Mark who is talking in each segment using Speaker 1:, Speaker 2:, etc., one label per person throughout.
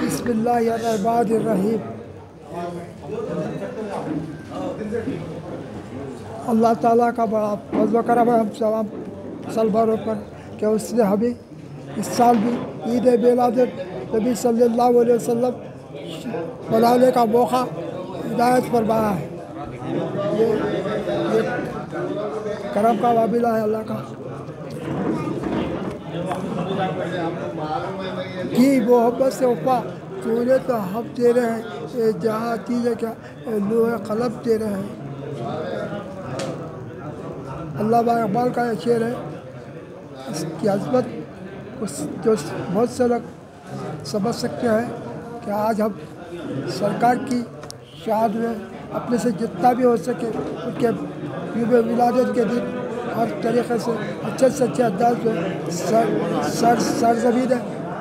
Speaker 1: बिस्मिल्लाहिर्रहमानिर्रहीम। अल्लाह ताला का बड़ा फजल करम है हम तमाम मुसलमानों पर कि उसने हमें इस साल भी ईद मिलाद नबी सल्लल्लाहु अलैहि वसल्लम मनाने का मौका हिदायत फरमाया है। ये, ये करम का वाबिला है अल्लाह का। की मोहब्बत से उपा तूने तो हम तेरे हैं, ये जहाँ चीज़ें क्या लोहे कलम तेरे हैं। अल्लाह इकबाल का ये शेर है, इसकी अजमत को जो बहुत से लोग समझ सकते हैं कि आज हम सरकार की शाद में अपने से जितना भी हो सके उनके यूब विलादत के दिन हर तरीक़े से अच्छे से अच्छे अंदाज में सर सर सरजमीन है।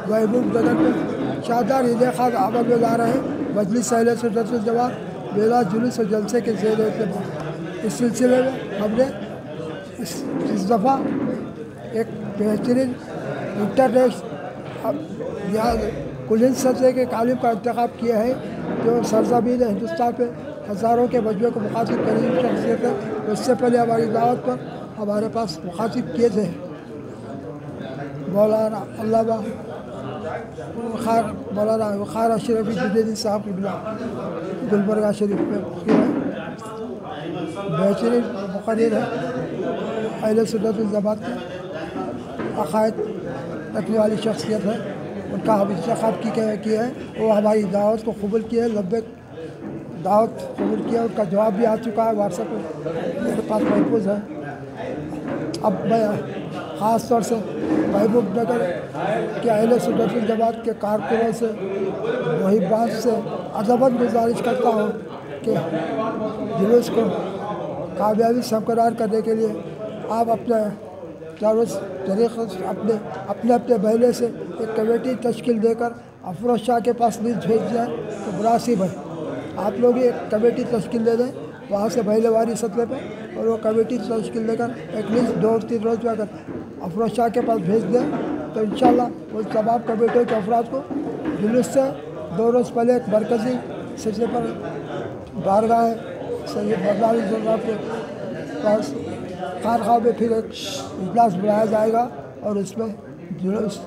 Speaker 1: महबूब नगर में शानदार ईद खान अमल में ला रहे हैं। मजलिस सहल सुनत जवाब मेला जुलूस और जलसे के जेर इस सिलसिले में हमने इस, इस दफ़ा एक बेहतरीन इंटरनेशनल यहाँ कुलिन सतह के कालिम का इंतखब किया है जो सरजमीन हिंदुस्तान पे हज़ारों के मजबे को मुखातिब करीब शख्सियत है। उससे पहले हमारी दावत पर हमारे पास मुखातिब किए थे। मौलाना खार मौलाना खार अशरफ जुदेदी साहब की शरीफ में मुखिर है बेहतरीन मुकर है। अहल सुनतजमात के अकायद रखने वाली शख्सियत है। उनका हम इंतखब की किया है, वो हमारी दावत को कबूल किया है लब्बे दावत कबूल किया उनका जवाब भी आ चुका है व्हाट्सएप पर मेरे पास महफूज है। अब ख़ास तौर से महबूब नगर के अहल सुनत जमात के कारकुनों से मुहिबात से अदबन गुजारिश करता हूँ कि जुलूस को कामयाबी से हमकरार करने के लिए आप अपने चारों तरीक़े अपने अपने अपने महीने से एक कमेटी तश्किल देकर अफरोज शाह के पास लीज भेज दिया तो मुनासिब है आप लोग एक कमेटी तश्किल दे दें। वहाँ से महिलेवारी सतह पर और वो कमेटी तश्कील देकर एक लिस्ट दो तीन रोज में अगर अफरोज शाह के पास भेज दें तो इन उन तमाम कमेटियों के अफराद को जुलूस से दो रोज़ पहले एक मरकज़ी सिलसिले पर बारगाह सैद बदलावी के पास कारखा में फिर एक इजलास बुलाया जाएगा और उसमें जुलूस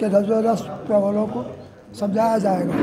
Speaker 1: के नज़र वालों को समझाया जाएगा।